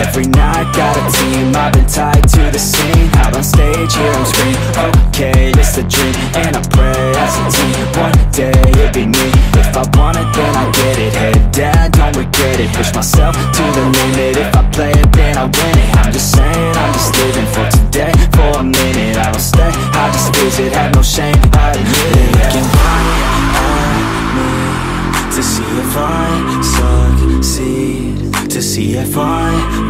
Every night, got a team. I've been tied to the scene. Out on stage, here I'm screaming Okay, it's a dream And I pray as a team. One day, it'll be me. If I want it, then I get it. Head down, don't regret it. Push myself to the limit. If I play it, then I win it. I'm just saying, I'm just living for today. For a minute, I don't stay. I just visit, have no shame I admit it. Looking right me To see if I succeed. To see if I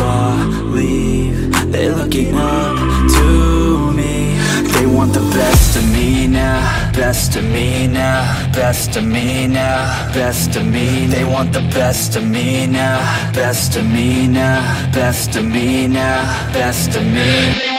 believe They're looking up to me. They want the best of me now Best of me now Best of me now Best of me. They want the best of me now Best of me now Best of me now Best of me